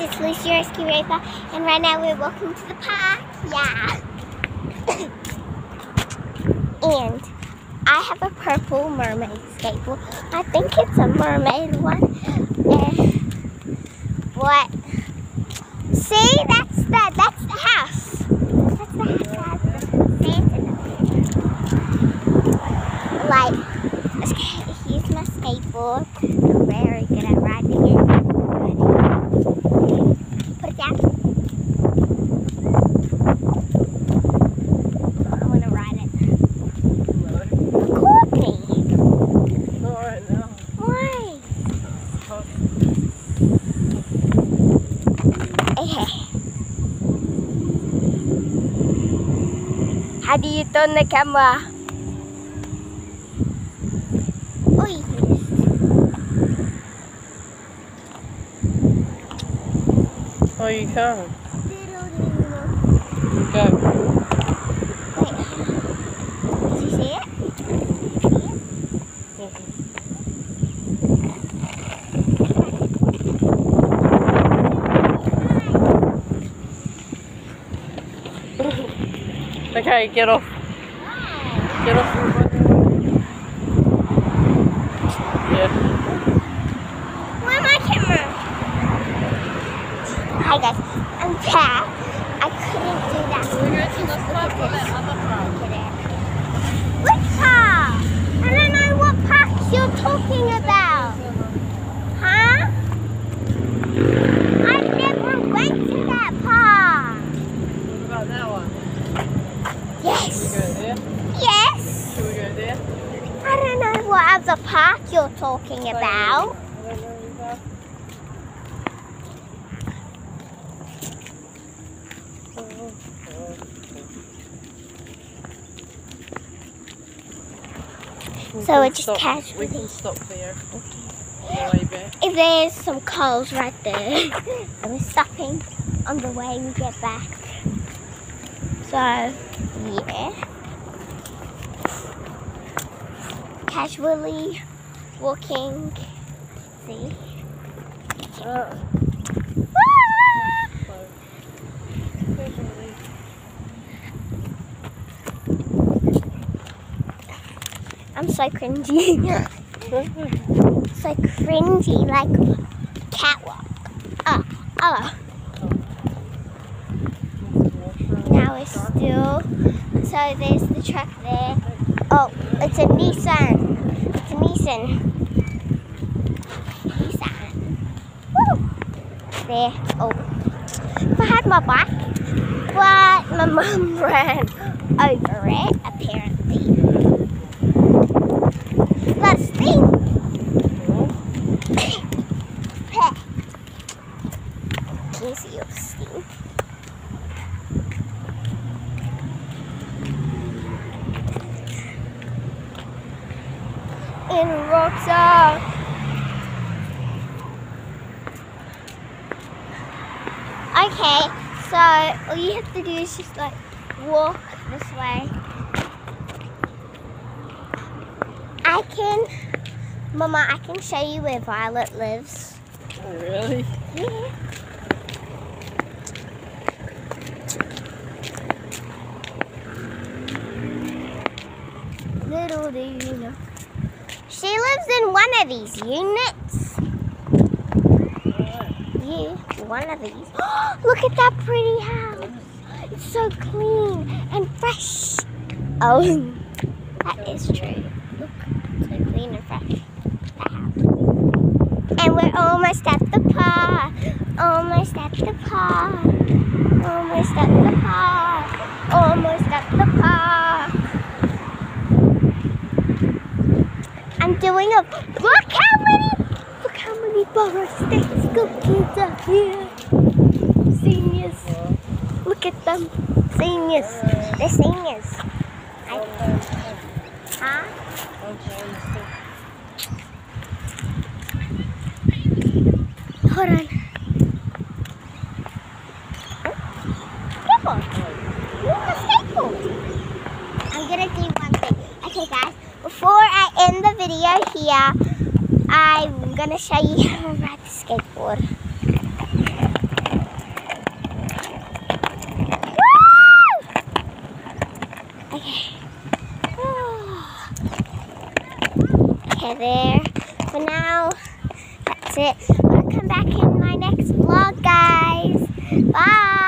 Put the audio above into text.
it's Lucy Rescue Raver, and right now we're walking to the park. Yeah. and I have a purple mermaid skateboard. I think it's a mermaid one. And what? See, that's the that's the house. That's the house that has the. Like, okay, here's my skateboard. I'm very good at riding it. Put it down. I want to ride it. Courtney, Alright now. why? Okay. How do you turn the camera? Oh. Oh, you can't. Wait, Go. did you see it? Okay, get off. Get off. Yeah. Where's my camera? Hi guys, I'm back. I couldn't do that. We go to the spot for that other park. Which park? I don't know what park you're talking about. Huh? I never went to that park. What about that one? Should we Yes. go there? Yes. Should we go there? I don't know what other park you're talking about. I don't know either. We So it just stop- casually- We can stop there. On the way back. If there's some coals right there. and we're stopping on the way we get back. So, yeah. Casually walking. See? Ah, Ah! I'm so cringy. so cringy, like catwalk. Oh, oh. Now we're still. So there's the truck there. Oh, it's a Nissan. It's a Nissan. Nissan. Woo! There. Oh. If I had my bike, but my mum ran over it, apparently. Let's steam. Can you see your steam? In Roxa. Okay, so all you have to do is just like walk this way. I can, Mama, I can show you where Violet lives. Oh, really? Yeah. Little do you know. She lives in one of these units. Yeah, one of these. Look at that pretty house. It's so clean and fresh. Oh, that is true. Look, so clean and fresh. That house. And we're almost at the park. Almost at the park. Almost at the park. Almost at the park. I'm doing a look how many look Borough State School kids are here. Seniors. Look at them. Seniors. They're seniors. I. Huh? Hold on. I'm gonna do one thing. Okay, guys. Before I end the video here, I'm gonna show you how to ride the skateboard. Okay. Okay, there. For now, that's it. I'll come back in my next vlog, guys. Bye!